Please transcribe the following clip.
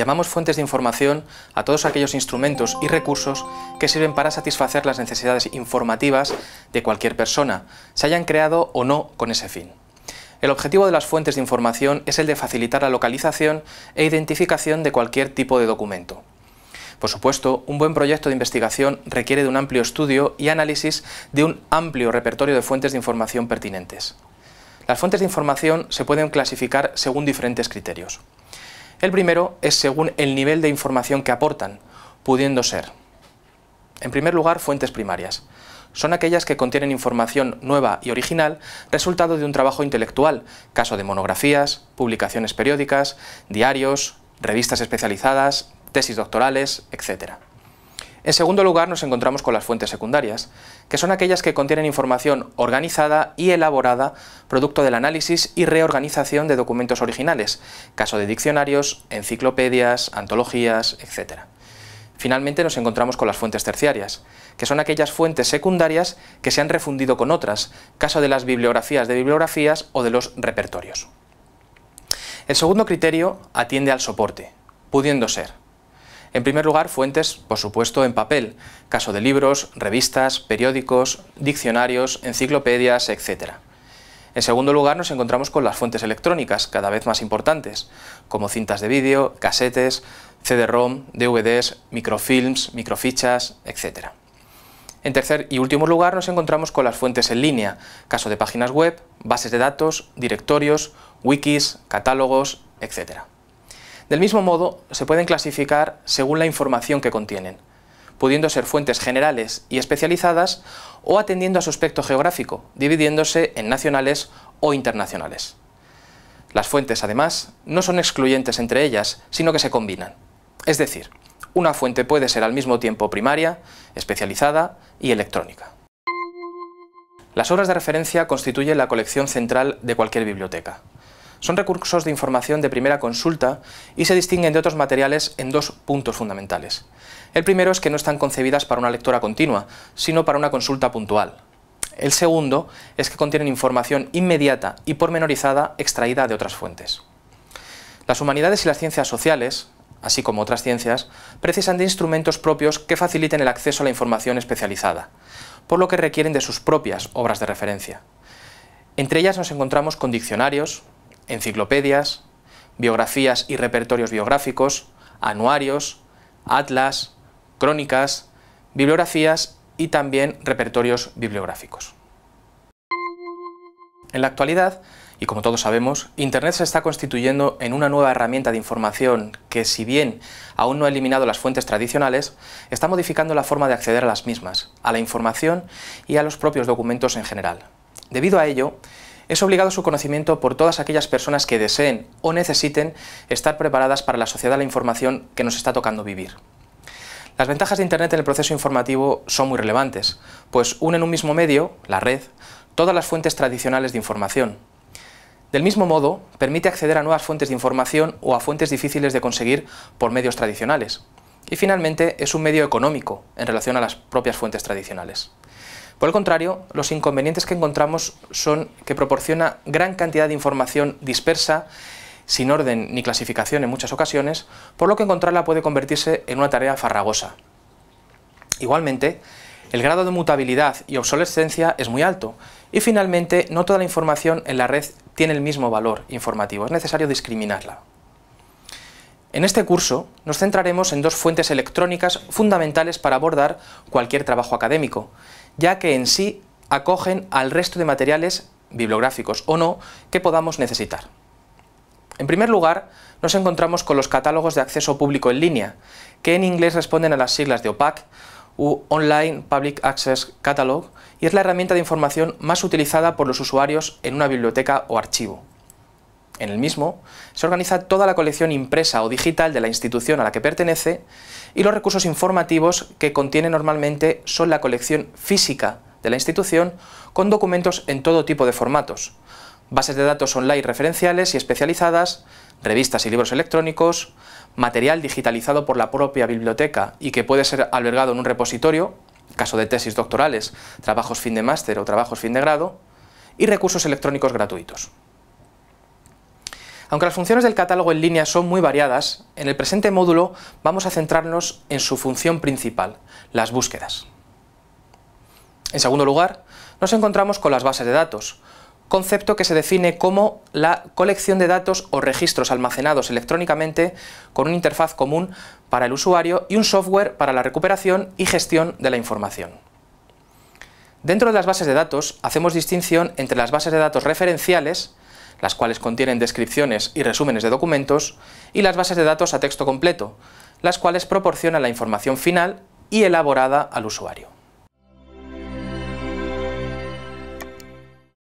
Llamamos fuentes de información a todos aquellos instrumentos y recursos que sirven para satisfacer las necesidades informativas de cualquier persona, se hayan creado o no con ese fin. El objetivo de las fuentes de información es el de facilitar la localización e identificación de cualquier tipo de documento. Por supuesto, un buen proyecto de investigación requiere de un amplio estudio y análisis de un amplio repertorio de fuentes de información pertinentes. Las fuentes de información se pueden clasificar según diferentes criterios. El primero es según el nivel de información que aportan, pudiendo ser, en primer lugar, fuentes primarias. Son aquellas que contienen información nueva y original, resultado de un trabajo intelectual, caso de monografías, publicaciones periódicas, diarios, revistas especializadas, tesis doctorales, etc. En segundo lugar, nos encontramos con las fuentes secundarias, que son aquellas que contienen información organizada y elaborada, producto del análisis y reorganización de documentos originales, caso de diccionarios, enciclopedias, antologías, etc. Finalmente nos encontramos con las fuentes terciarias, que son aquellas fuentes secundarias que se han refundido con otras, caso de las bibliografías de bibliografías o de los repertorios. El segundo criterio atiende al soporte, pudiendo ser en primer lugar, fuentes, por supuesto, en papel, caso de libros, revistas, periódicos, diccionarios, enciclopedias, etc. En segundo lugar, nos encontramos con las fuentes electrónicas, cada vez más importantes, como cintas de vídeo, casetes, CD-ROM, DVDs, microfilms, microfichas, etc. En tercer y último lugar, nos encontramos con las fuentes en línea, caso de páginas web, bases de datos, directorios, wikis, catálogos, etc. Del mismo modo, se pueden clasificar según la información que contienen, pudiendo ser fuentes generales y especializadas o atendiendo a su aspecto geográfico, dividiéndose en nacionales o internacionales. Las fuentes, además, no son excluyentes entre ellas, sino que se combinan. Es decir, una fuente puede ser al mismo tiempo primaria, especializada y electrónica. Las obras de referencia constituyen la colección central de cualquier biblioteca. Son recursos de información de primera consulta y se distinguen de otros materiales en dos puntos fundamentales. El primero es que no están concebidas para una lectura continua, sino para una consulta puntual. El segundo es que contienen información inmediata y pormenorizada extraída de otras fuentes. Las humanidades y las ciencias sociales, así como otras ciencias, precisan de instrumentos propios que faciliten el acceso a la información especializada, por lo que requieren de sus propias obras de referencia. Entre ellas nos encontramos con diccionarios, enciclopedias, biografías y repertorios biográficos, anuarios, atlas, crónicas, bibliografías y también repertorios bibliográficos. En la actualidad, y como todos sabemos, Internet se está constituyendo en una nueva herramienta de información que, si bien aún no ha eliminado las fuentes tradicionales, está modificando la forma de acceder a las mismas, a la información y a los propios documentos en general. Debido a ello, es obligado su conocimiento por todas aquellas personas que deseen o necesiten estar preparadas para la sociedad de la información que nos está tocando vivir. Las ventajas de Internet en el proceso informativo son muy relevantes, pues unen en un mismo medio, la red, todas las fuentes tradicionales de información. Del mismo modo, permite acceder a nuevas fuentes de información o a fuentes difíciles de conseguir por medios tradicionales. Y finalmente, es un medio económico en relación a las propias fuentes tradicionales. Por el contrario, los inconvenientes que encontramos son que proporciona gran cantidad de información dispersa, sin orden ni clasificación en muchas ocasiones, por lo que encontrarla puede convertirse en una tarea farragosa. Igualmente, el grado de mutabilidad y obsolescencia es muy alto, y finalmente no toda la información en la red tiene el mismo valor informativo, es necesario discriminarla. En este curso nos centraremos en dos fuentes electrónicas fundamentales para abordar cualquier trabajo académico, ya que en sí acogen al resto de materiales bibliográficos o no que podamos necesitar. En primer lugar, nos encontramos con los catálogos de acceso público en línea, que en inglés responden a las siglas de OPAC, u Online Public Access Catalog, y es la herramienta de información más utilizada por los usuarios en una biblioteca o archivo. En el mismo se organiza toda la colección impresa o digital de la institución a la que pertenece y los recursos informativos que contiene normalmente son la colección física de la institución con documentos en todo tipo de formatos, bases de datos online referenciales y especializadas, revistas y libros electrónicos, material digitalizado por la propia biblioteca y que puede ser albergado en un repositorio, caso de tesis doctorales, trabajos fin de máster o trabajos fin de grado, y recursos electrónicos gratuitos. Aunque las funciones del catálogo en línea son muy variadas, en el presente módulo vamos a centrarnos en su función principal, las búsquedas. En segundo lugar, nos encontramos con las bases de datos, concepto que se define como la colección de datos o registros almacenados electrónicamente con una interfaz común para el usuario y un software para la recuperación y gestión de la información. Dentro de las bases de datos hacemos distinción entre las bases de datos referenciales, las cuales contienen descripciones y resúmenes de documentos, y las bases de datos a texto completo, las cuales proporcionan la información final y elaborada al usuario.